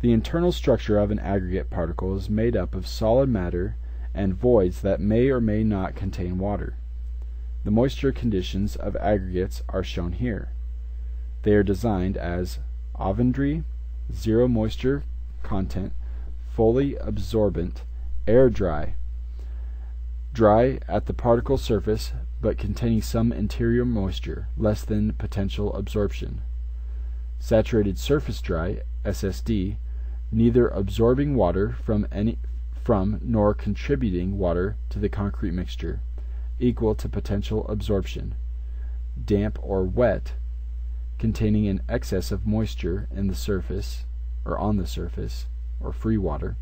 The internal structure of an aggregate particle is made up of solid matter and voids that may or may not contain water. The moisture conditions of aggregates are shown here. They are designed as oven dry, zero moisture content, fully absorbent, air dry, dry at the particle surface but containing some interior moisture, less than potential absorption. Saturated surface dry, SSD, neither absorbing water from any from nor contributing water to the concrete mixture, equal to potential absorption. Damp or wet, containing an excess of moisture in the surface or on the surface, or free water.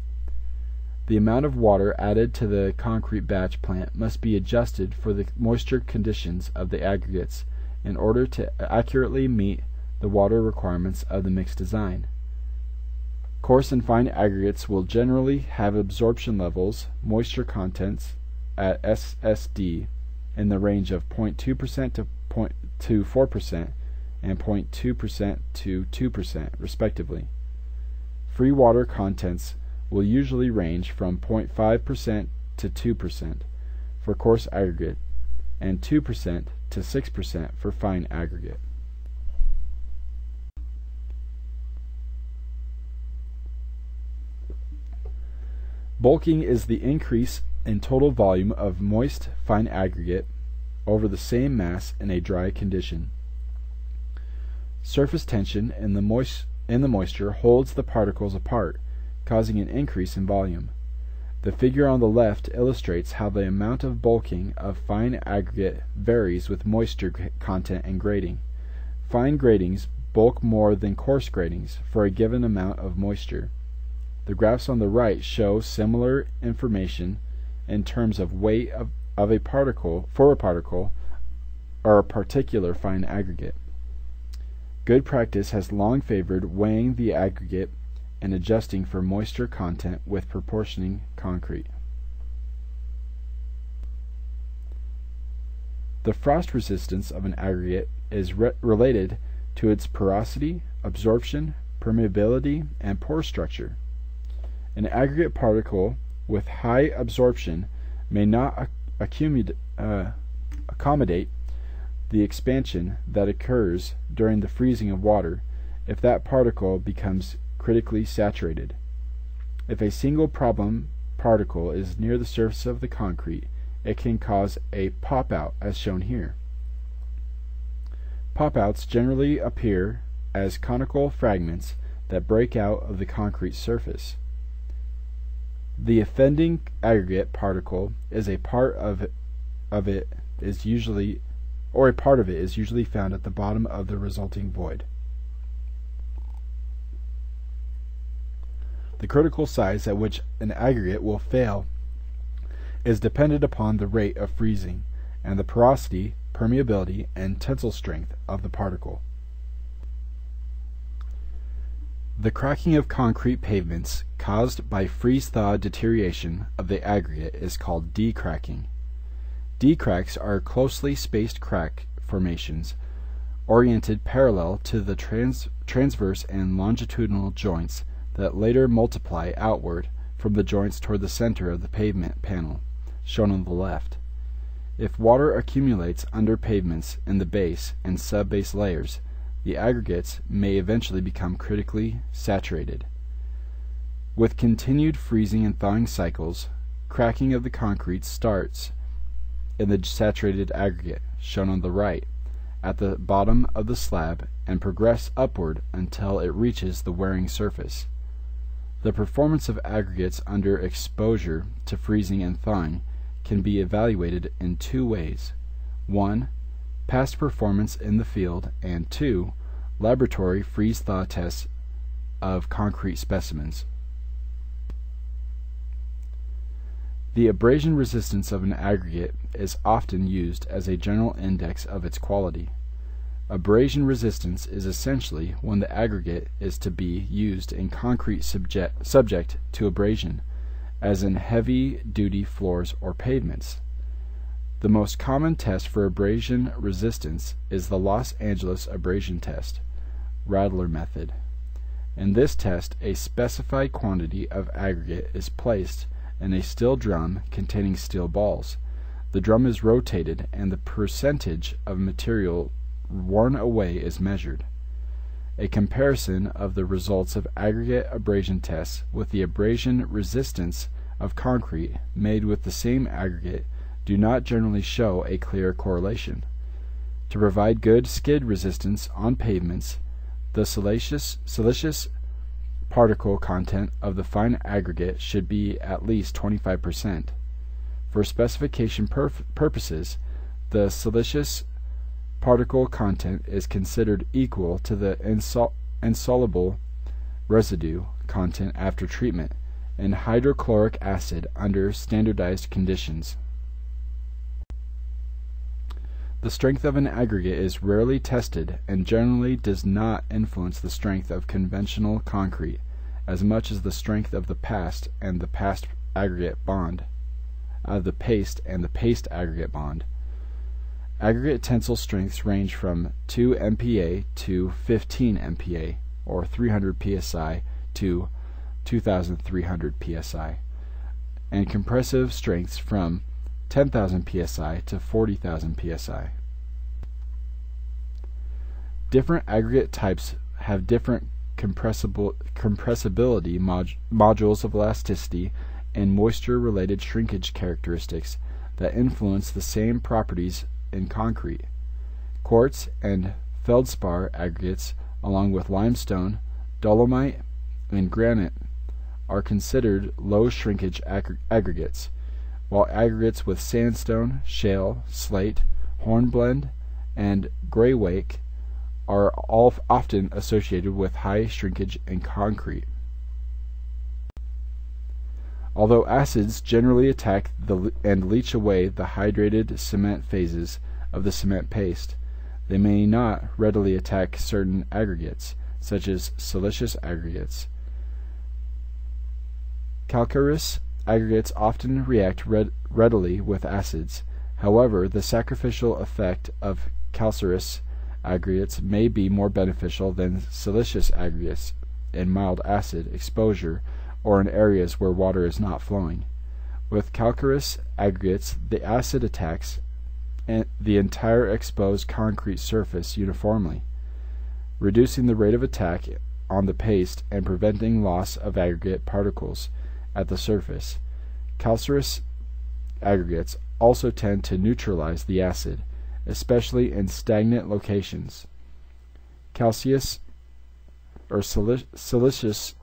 The amount of water added to the concrete batch plant must be adjusted for the moisture conditions of the aggregates in order to accurately meet the water requirements of the mix design. Coarse and fine aggregates will generally have absorption levels, moisture contents at SSD in the range of 0.2% to 4% and 0.2% to 2% respectively. Free water contents will usually range from 0.5% to 2% for coarse aggregate and 2% to 6% for fine aggregate. Bulking is the increase in total volume of moist fine aggregate over the same mass in a dry condition. Surface tension in the, moist, in the moisture holds the particles apart, causing an increase in volume. The figure on the left illustrates how the amount of bulking of fine aggregate varies with moisture content and grading. Fine gradings bulk more than coarse gradings for a given amount of moisture. The graphs on the right show similar information in terms of weight of, of a particle for a particle or a particular fine aggregate. Good practice has long favored weighing the aggregate and adjusting for moisture content with proportioning concrete. The frost resistance of an aggregate is re related to its porosity, absorption, permeability, and pore structure. An aggregate particle with high absorption may not uh, accommodate the expansion that occurs during the freezing of water if that particle becomes critically saturated. If a single problem particle is near the surface of the concrete, it can cause a pop out as shown here. Pop outs generally appear as conical fragments that break out of the concrete surface. The offending aggregate particle is a part of of it is usually or a part of it is usually found at the bottom of the resulting void. The critical size at which an aggregate will fail is dependent upon the rate of freezing and the porosity, permeability, and tensile strength of the particle. The cracking of concrete pavements caused by freeze-thaw deterioration of the aggregate is called D-cracking. D-cracks are closely spaced crack formations oriented parallel to the trans transverse and longitudinal joints that later multiply outward from the joints toward the center of the pavement panel, shown on the left. If water accumulates under pavements in the base and sub-base layers, the aggregates may eventually become critically saturated. With continued freezing and thawing cycles, cracking of the concrete starts in the saturated aggregate, shown on the right, at the bottom of the slab and progress upward until it reaches the wearing surface. The performance of aggregates under exposure to freezing and thawing can be evaluated in two ways: (1) past performance in the field, and (2) laboratory freeze-thaw tests of concrete specimens. The abrasion resistance of an aggregate is often used as a general index of its quality. Abrasion resistance is essentially when the aggregate is to be used in concrete subject, subject to abrasion, as in heavy duty floors or pavements. The most common test for abrasion resistance is the Los Angeles abrasion test, rattler method. In this test a specified quantity of aggregate is placed in a steel drum containing steel balls. The drum is rotated and the percentage of material worn away is measured. A comparison of the results of aggregate abrasion tests with the abrasion resistance of concrete made with the same aggregate do not generally show a clear correlation. To provide good skid resistance on pavements, the siliceous, siliceous particle content of the fine aggregate should be at least 25%. For specification purposes, the siliceous particle content is considered equal to the insol- insoluble residue content after treatment in hydrochloric acid under standardized conditions. The strength of an aggregate is rarely tested and generally does not influence the strength of conventional concrete as much as the strength of the past and the past aggregate bond, of the paste and the paste aggregate bond. Aggregate tensile strengths range from 2 MPa to 15 MPa, or 300 psi to 2300 psi, and compressive strengths from 10,000 psi to 40,000 psi. Different aggregate types have different compressible, compressibility mod, modules of elasticity and moisture related shrinkage characteristics that influence the same properties in concrete. Quartz and feldspar aggregates, along with limestone, dolomite, and granite, are considered low shrinkage ag- aggregates, while aggregates with sandstone, shale, slate, hornblende, and graywacke are all often associated with high shrinkage in concrete. Although acids generally attack the, and leach away the hydrated cement phases of the cement paste, they may not readily attack certain aggregates, such as siliceous aggregates. Calcareous aggregates often react red, readily with acids. However, the sacrificial effect of calcareous aggregates may be more beneficial than siliceous aggregates in mild acid exposure or in areas where water is not flowing. With calcareous aggregates, the acid attacks the entire exposed concrete surface uniformly, reducing the rate of attack on the paste and preventing loss of aggregate particles at the surface. Calcareous aggregates also tend to neutralize the acid, especially in stagnant locations. Calcareous or siliceous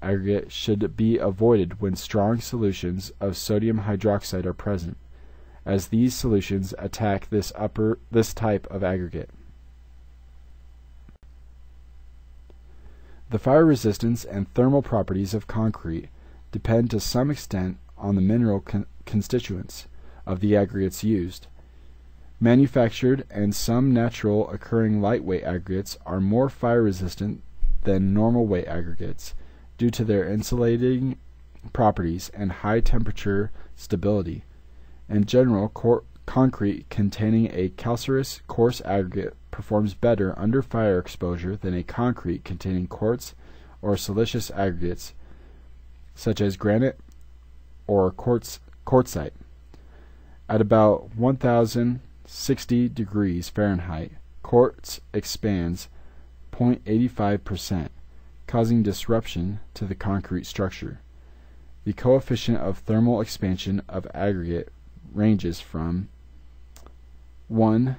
aggregate should be avoided when strong solutions of sodium hydroxide are present, as these solutions attack this upper this type of aggregate. The fire resistance and thermal properties of concrete depend to some extent on the mineral con- constituents of the aggregates used. Manufactured and some natural occurring lightweight aggregates are more fire resistant than normal weight aggregates due to their insulating properties and high temperature stability. In general, concrete containing a calcareous coarse aggregate performs better under fire exposure than a concrete containing quartz or siliceous aggregates such as granite or quartz quartzite. At about 1060 degrees Fahrenheit, quartz expands 0.85% causing disruption to the concrete structure. The coefficient of thermal expansion of aggregate ranges from 1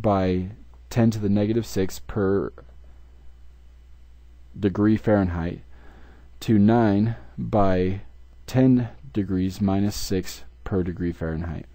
by 10 to the negative 6 per degree Fahrenheit to 9 by 10 degrees minus 6 per degree Fahrenheit.